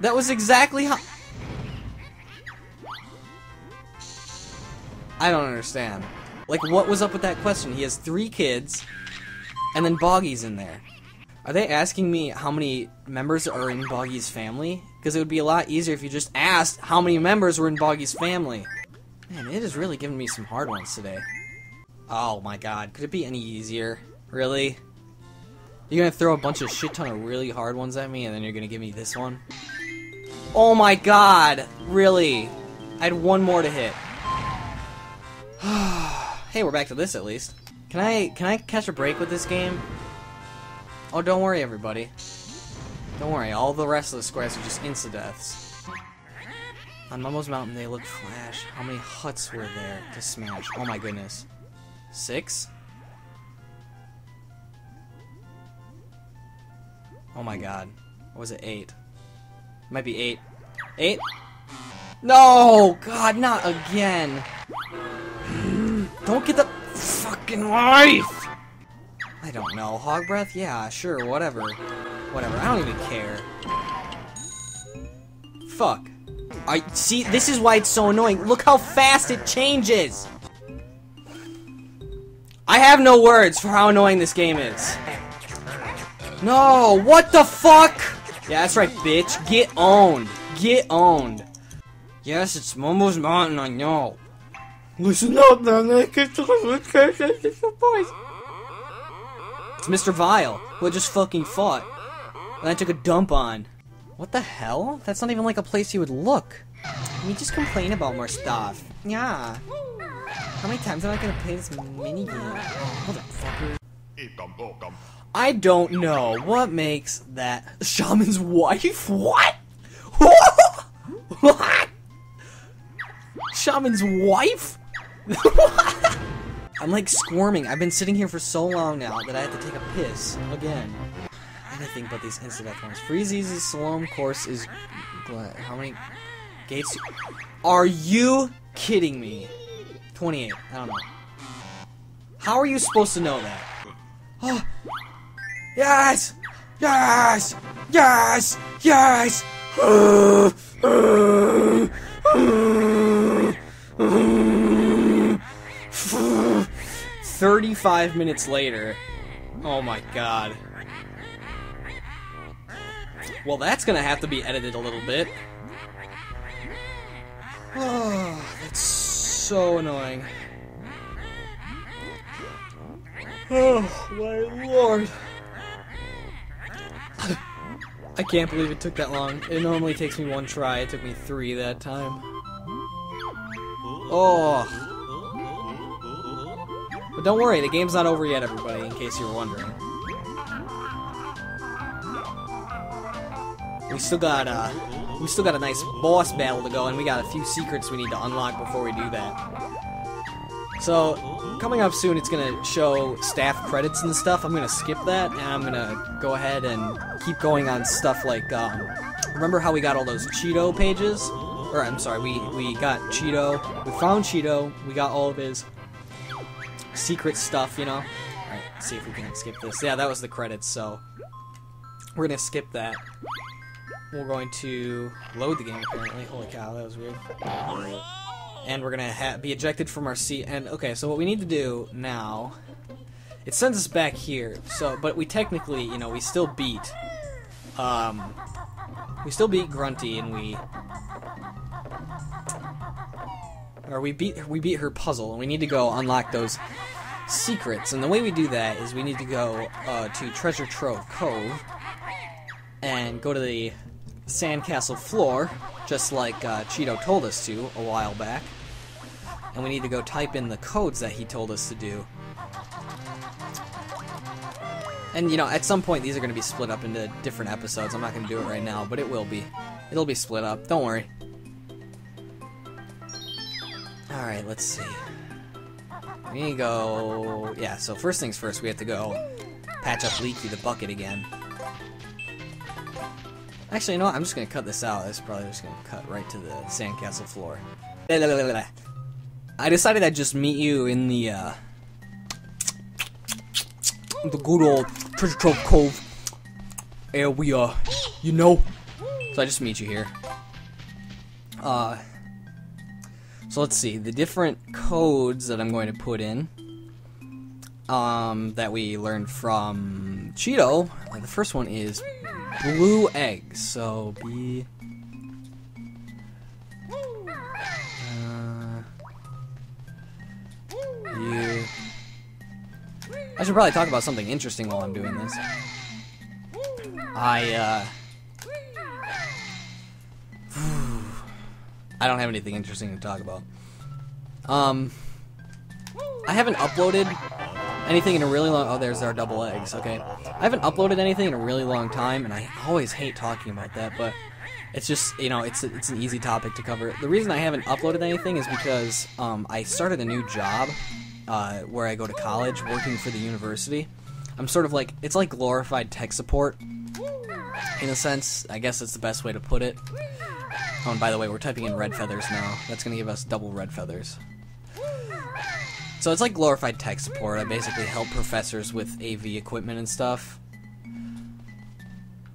That was exactly how... I don't understand. Like, what was up with that question? He has three kids, and then Boggy's in there. Are they asking me how many members are in Boggy's family? Because it would be a lot easier if you just asked how many members were in Boggy's family. Man, it is really giving me some hard ones today. Oh my god, could it be any easier? Really? You're gonna throw a bunch of shit ton of really hard ones at me, and then you're gonna give me this one? Oh my god! Really? I had one more to hit. hey, we're back to this at least. Can I can I catch a break with this game? Oh, don't worry, everybody. Don't worry, all the rest of the squares are just insta-deaths. On Mumbo's Mountain, they looked flash. How many huts were there to smash? Oh my goodness. Six? Oh my god. Or was it eight? Might be eight. Eight? No! God, not again! Don't get the fucking life! I don't know. Hog breath? Yeah, sure, whatever. Whatever, I don't even care. Fuck. I see this is why it's so annoying. Look how fast it changes. I have no words for how annoying this game is. No, what the fuck? Yeah, that's right, bitch. Get owned. Get owned. Yes, it's Mumbo's Mountain, I know. Listen up, man. It's Mr. Vile, who I just fucking fought. And I took a dump on. What the hell? That's not even like a place you would look. You just complain about more stuff. Yeah. How many times am I gonna play this mini game? Motherfucker. I don't know what makes that shaman's wife. What? what? Shaman's wife? I'm like squirming. I've been sitting here for so long now that I have to take a piss again. Anything but these instant death ones. Freeze's slalom course is. How many gates? Are you kidding me? 28. I don't know. How are you supposed to know that? Oh. Yes! Yes! Yes! Yes! 35 minutes later. Oh my god. Well, that's gonna have to be edited a little bit. Oh, that's so annoying. Oh, my lord. I can't believe it took that long. It normally takes me one try. It took me three that time. Oh. But don't worry, the game's not over yet, everybody, in case you were wondering. We still got, uh, we still got a nice boss battle to go, and we got a few secrets we need to unlock before we do that. So, coming up soon, it's gonna show staff credits and stuff. I'm gonna skip that, and I'm gonna go ahead and keep going on stuff like, um, remember how we got all those Cheato pages? Or, I'm sorry, we, we got Cheato, we found Cheato, we got all of his secret stuff, you know? Alright, see if we can skip this. Yeah, that was the credits, so we're gonna skip that. We're going to load the game, apparently. Holy cow, that was weird. And we're gonna be ejected from our seat. And, okay, so what we need to do now... It sends us back here, so, but we technically, you know, we still beat, um, we still beat Grunty, and we, or we beat, we beat her puzzle, and we need to go unlock those secrets. And the way we do that is we need to go, uh, to Treasure Trove Cove, and go to the sandcastle floor, just like uh, Cheato told us to a while back. And we need to go type in the codes that he told us to do. And, you know, at some point these are going to be split up into different episodes. I'm not going to do it right now, but it will be. It'll be split up. Don't worry. Alright, let's see. We need to go... Yeah, so first things first, we have to go patch up Leaky the Bucket again. Actually, you know what? I'm just to cut this out. Is probably just to cut right to the sandcastle floor. I decided I'd just meet you in the, uh, the good old Treasure Trove Cove area, you know? So So I just meet you here. Uh, so let's see the different codes that I'm going to put in. Um, that we learned from Cheato. like the first one is blue eggs. So B. Uh, U. I should probably talk about something interesting while I'm doing this. I, uh... I don't have anything interesting to talk about. Um... I haven't uploaded anything in a really long... Oh, there's our double eggs, okay. I haven't uploaded anything in a really long time, and I always hate talking about that, but... It's just, you know, it's it's an easy topic to cover. The reason I haven't uploaded anything is because um, I started a new job uh, where I go to college, working for the university. I'm sort of like it's like glorified tech support in a sense. I guess it's the best way to put it. Oh, and by the way, we're typing in red feathers now. That's going to give us double red feathers. So it's like glorified tech support. I basically help professors with AV equipment and stuff.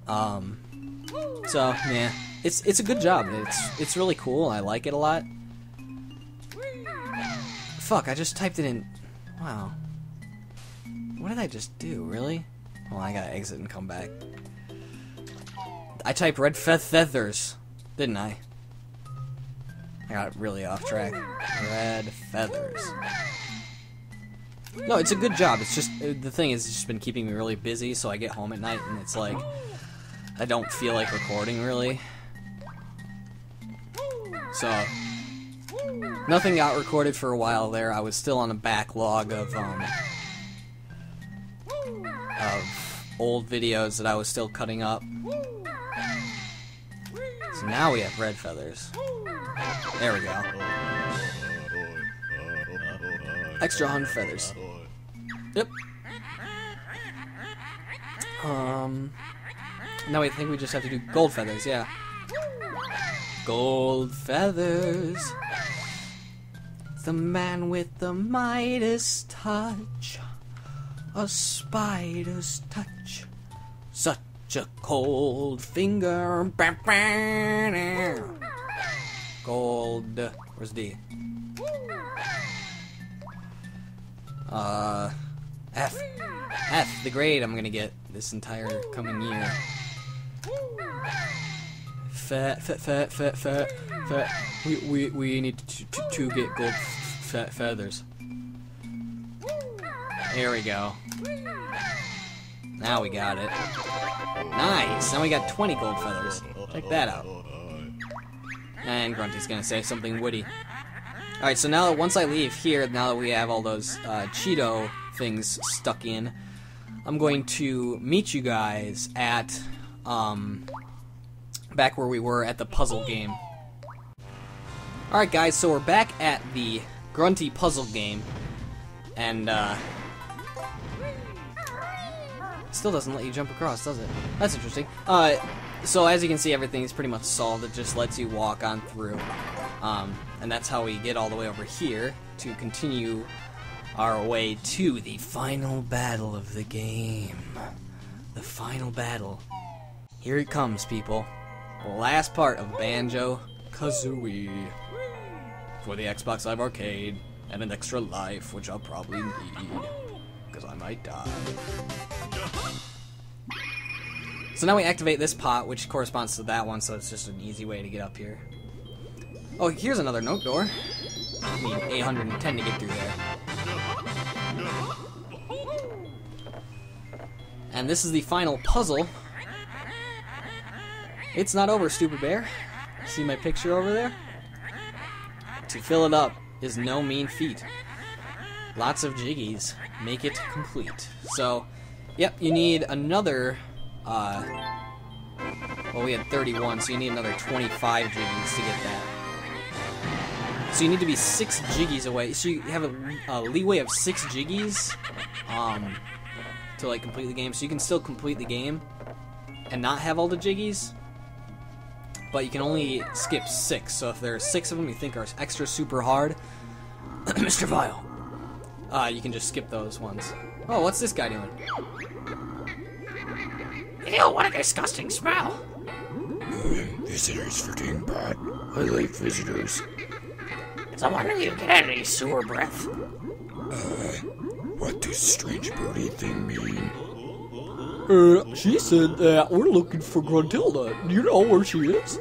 Um, so yeah, it's it's a good job. It's it's really cool. I like it a lot. Fuck, I just typed it in. Wow. What did I just do, really? Well, I gotta exit and come back. I typed red fe feathers, didn't I? I got really off track. Red feathers. No, it's a good job. It's just, uh, the thing is, it's just been keeping me really busy, so I get home at night and it's like, I don't feel like recording, really. So, Nothing got recorded for a while there. I was still on a backlog of um of old videos that I was still cutting up. So now we have red feathers. There we go. Extra 100 feathers. Yep. Um. Now I think we just have to do gold feathers, yeah. Gold feathers the man with the Midas touch, a spider's touch, such a cold finger. Gold. Where's D? Uh, F. F, the grade I'm gonna get this entire coming year. Fat, fat, fat, fat, fat, fat. We, we, we need to, to, to get gold fe feathers. There we go. Now we got it. Nice! Now we got 20 gold feathers. Check that out. And Grunty's gonna say something witty. Alright, so now that once I leave here, now that we have all those uh, Cheato things stuck in, I'm going to meet you guys at, um, back where we were at the puzzle game. Alright guys, so we're back at the grunty puzzle game. And, uh... Still doesn't let you jump across, does it? That's interesting. Uh, so as you can see, everything is pretty much solved. It just lets you walk on through. Um, and that's how we get all the way over here to continue our way to the final battle of the game. The final battle. Here it comes, people. Last part of Banjo Kazooie for the Xbox Live Arcade, and an extra life, which I'll probably need, because I might die. So now we activate this pot, which corresponds to that one, so it's just an easy way to get up here. Oh, here's another note door. I need 810 to get through there. And this is the final puzzle. It's not over, stupid bear. See my picture over there? To fill it up is no mean feat. Lots of jiggies make it complete. So, yep, you need another, uh, well, we had 31, so you need another 25 jiggies to get that. So you need to be 6 jiggies away. So you have a, a leeway of 6 jiggies, um, to, like, complete the game. So you can still complete the game and not have all the jiggies, but you can only skip six. So if there are six of them you think are extra super hard, Mr. Vile, uh, you can just skip those ones. Oh, what's this guy doing? Ew, what a disgusting smell! Visitors for Dingpot. I like visitors. So when are you getting any sewer breath? What does strange booty thing mean? Uh, she said that we're looking for Gruntilda. Do you know where she is?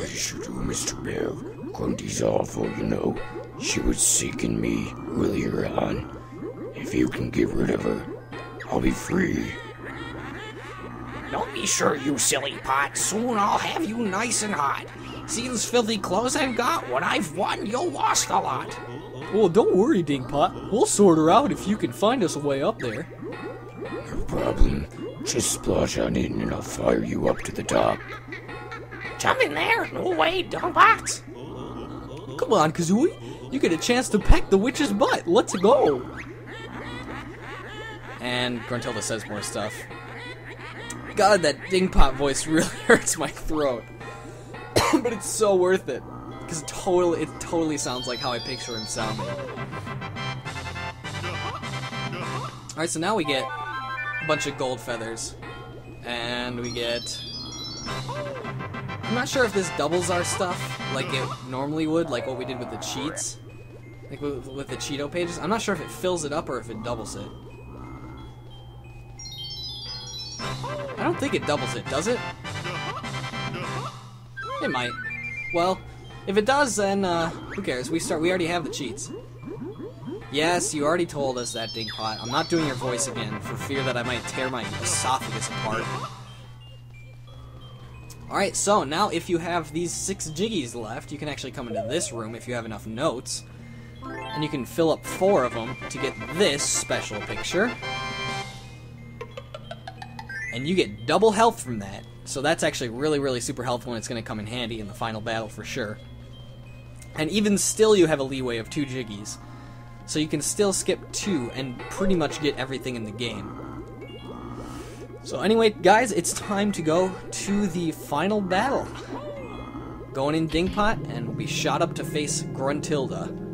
I sure do, Mr. Bear. Grunty's awful, you know. She was seeking me earlier on. If you can get rid of her, I'll be free. Don't be sure, you silly pot. Soon I'll have you nice and hot. See those filthy clothes I've got? When I've won, you'll lost a lot. Well, don't worry, Dingpot. We'll sort her out if you can find us a way up there. No problem. Just splash on in and I'll fire you up to the top. Jump in there. No way, don't box. Come on, Kazooie. You get a chance to peck the witch's butt. Let's go. And Gruntilda says more stuff. God, that Dingpot voice really hurts my throat. but it's so worth it. Because it totally, it totally sounds like how I picture him sounding. Alright, so now we get a bunch of gold feathers. And we get... I'm not sure if this doubles our stuff like it normally would, like what we did with the cheats. Like with, with the Cheato pages. I'm not sure if it fills it up or if it doubles it. I don't think it doubles it, does it? It might. Well, if it does, then uh, who cares? We start. We already have the cheats. Yes, you already told us that, Dingpot. I'm not doing your voice again for fear that I might tear my esophagus apart. Alright, so now if you have these six jiggies left, you can actually come into this room if you have enough notes. And you can fill up four of them to get this special picture. And you get double health from that. So that's actually really, really super helpful and it's going to come in handy in the final battle for sure. And even still you have a leeway of two jiggies. So you can still skip two and pretty much get everything in the game. So anyway, guys, it's time to go to the final battle. Going in Dingpot, and be shot up to face Gruntilda.